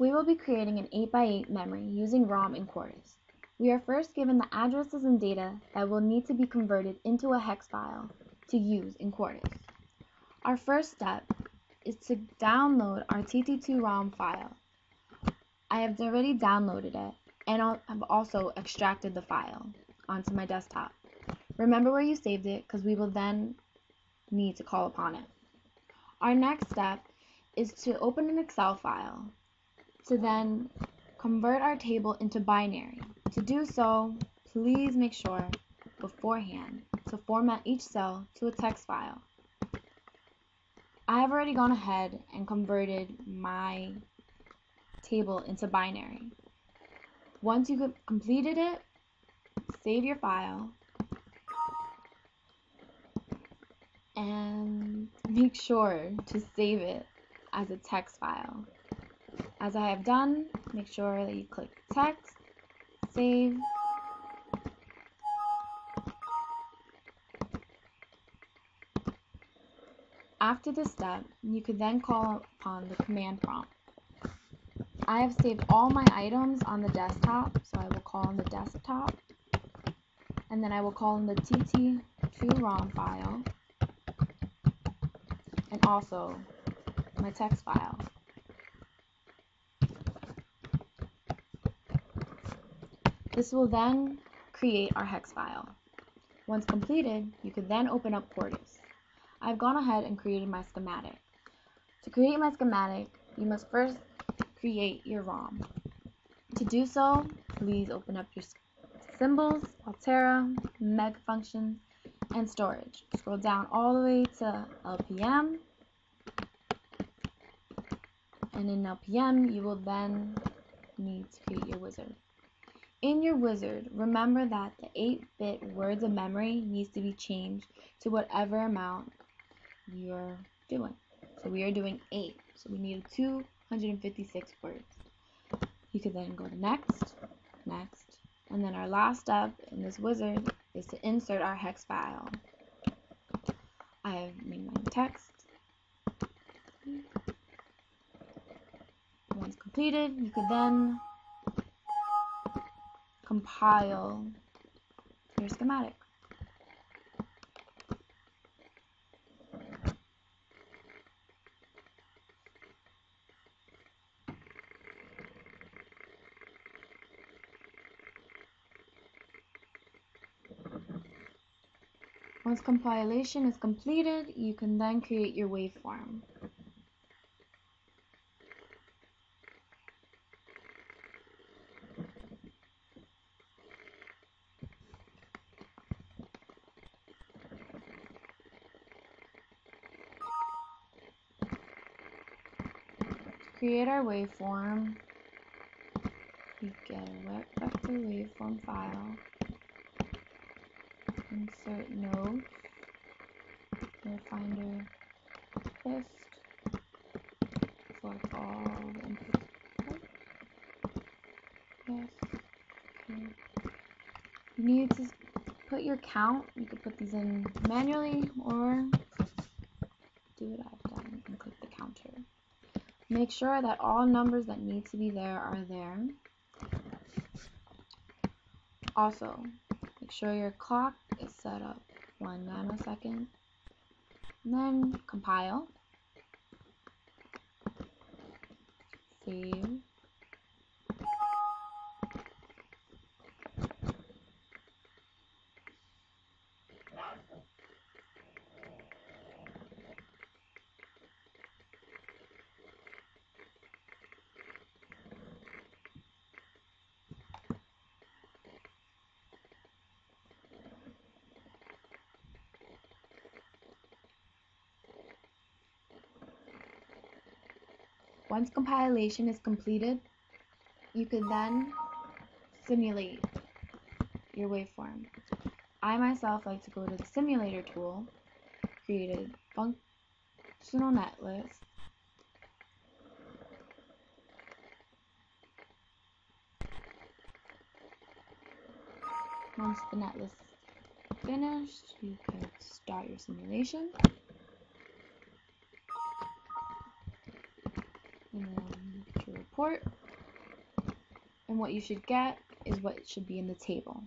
We will be creating an 8x8 memory using ROM and Quartus. We are first given the addresses and data that will need to be converted into a hex file to use in Quartus. Our first step is to download our TT2 ROM file. I have already downloaded it and I've also extracted the file onto my desktop. Remember where you saved it because we will then need to call upon it. Our next step is to open an Excel file to then convert our table into binary. To do so, please make sure beforehand to format each cell to a text file. I have already gone ahead and converted my table into binary. Once you've completed it, save your file and make sure to save it as a text file. As I have done, make sure that you click text, save, After this step, you could then call upon the command prompt. I have saved all my items on the desktop, so I will call on the desktop, and then I will call in the TT2 ROM file, and also my text file. This will then create our hex file. Once completed, you can then open up Quartus. I've gone ahead and created my schematic. To create my schematic, you must first create your ROM. To do so, please open up your symbols, Altera, megafunctions, and storage. Scroll down all the way to LPM. And in LPM, you will then need to create your wizard. In your wizard, remember that the 8-bit words of memory needs to be changed to whatever amount you're doing. So we are doing 8. So we need 256 words. You could then go to next, next, and then our last step in this wizard is to insert our hex file. I have made my text. Once completed, you could then compile your schematic. Once compilation is completed, you can then create your waveform. Create our waveform, we get a vector waveform file, insert nodes, finder list, select all the inputs. Yes. Okay. You need to put your count. You could put these in manually or do what I've done and click the counter. Make sure that all numbers that need to be there are there. Also, make sure your clock is set up 1 nanosecond. And then compile. Save. Once compilation is completed, you could then simulate your waveform. I myself like to go to the simulator tool, create a functional netlist, Once the netlist is finished, you can start your simulation. Import, and what you should get is what should be in the table.